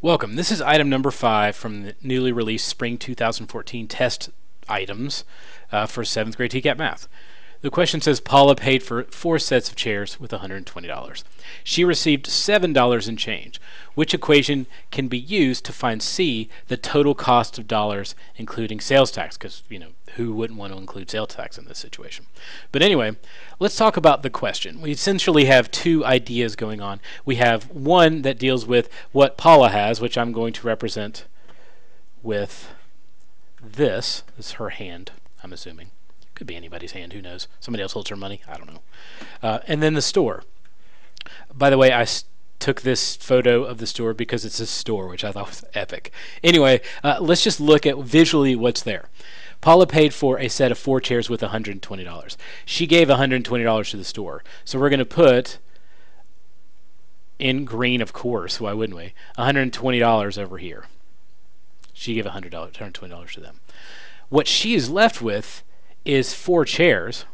Welcome. This is item number five from the newly released Spring 2014 test items uh, for 7th grade TCAP math. The question says Paula paid for four sets of chairs with $120. She received $7 in change. Which equation can be used to find C, the total cost of dollars, including sales tax? Because, you know, who wouldn't want to include sales tax in this situation? But anyway, let's talk about the question. We essentially have two ideas going on. We have one that deals with what Paula has, which I'm going to represent with this. This is her hand, I'm assuming. Could be anybody's hand, who knows? Somebody else holds her money, I don't know. Uh, and then the store. By the way, I took this photo of the store because it's a store, which I thought was epic. Anyway, uh, let's just look at visually what's there. Paula paid for a set of four chairs with $120. She gave $120 to the store. So we're going to put in green, of course, why wouldn't we? $120 over here. She gave $100, $120 to them. What she is left with is four chairs.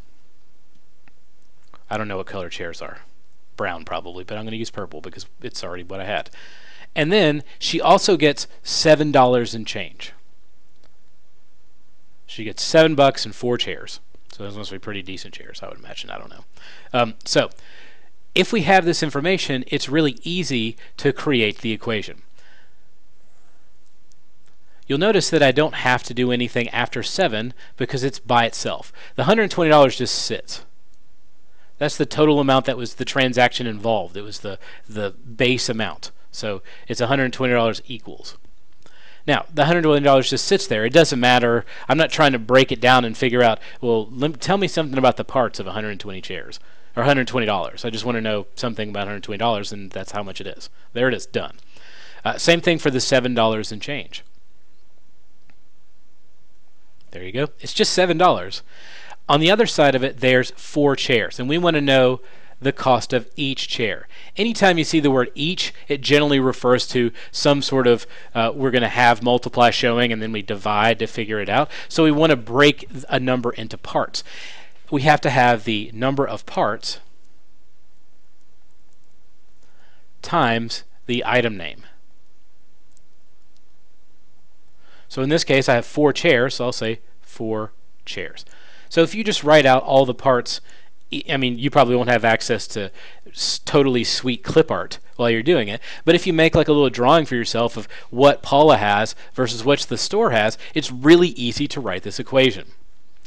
I don't know what color chairs are. Brown probably, but I'm going to use purple because it's already what I had. And then she also gets $7 in change. She gets 7 bucks and four chairs. So those must be pretty decent chairs, I would imagine. I don't know. Um, so if we have this information, it's really easy to create the equation. You'll notice that I don't have to do anything after 7 because it's by itself. The $120 just sits. That's the total amount that was the transaction involved. It was the, the base amount. So it's $120 equals. Now, the $120 just sits there. It doesn't matter. I'm not trying to break it down and figure out, well, tell me something about the parts of 120 chairs or $120. I just want to know something about $120, and that's how much it is. There it is, done. Uh, same thing for the $7 and change. There you go. It's just $7. On the other side of it, there's four chairs, and we want to know the cost of each chair. Anytime you see the word each, it generally refers to some sort of, uh, we're going to have multiply showing and then we divide to figure it out. So we want to break a number into parts. We have to have the number of parts times the item name. So in this case, I have four chairs, so I'll say four chairs. So if you just write out all the parts, I mean, you probably won't have access to totally sweet clip art while you're doing it. But if you make like a little drawing for yourself of what Paula has versus what the store has, it's really easy to write this equation.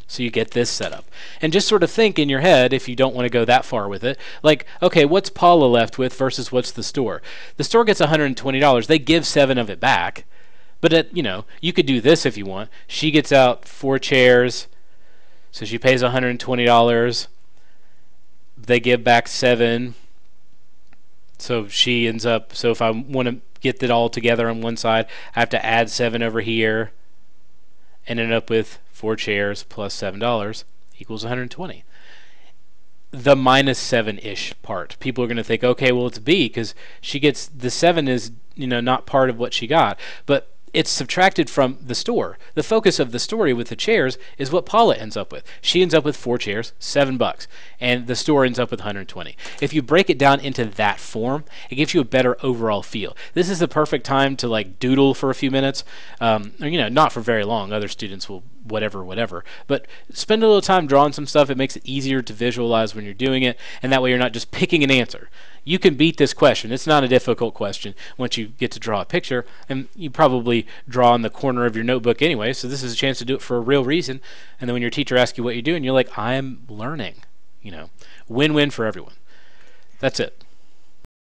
So you get this set up. And just sort of think in your head, if you don't want to go that far with it, like, okay, what's Paula left with versus what's the store? The store gets $120. They give seven of it back. But it, you know, you could do this if you want. She gets out four chairs, so she pays $120. They give back seven, so she ends up. So if I want to get it all together on one side, I have to add seven over here, and end up with four chairs plus seven dollars equals 120 the minus seven ish part. People are going to think, okay, well, it's B because she gets the seven is you know not part of what she got, but it's subtracted from the store. The focus of the story with the chairs is what Paula ends up with. She ends up with four chairs, seven bucks, and the store ends up with 120. If you break it down into that form, it gives you a better overall feel. This is the perfect time to like doodle for a few minutes. Um, you know, not for very long. Other students will whatever, whatever. But spend a little time drawing some stuff. It makes it easier to visualize when you're doing it, and that way you're not just picking an answer you can beat this question. It's not a difficult question once you get to draw a picture, and you probably draw in the corner of your notebook anyway, so this is a chance to do it for a real reason. And then when your teacher asks you what you're doing, you're like, I'm learning. You know, win-win for everyone. That's it.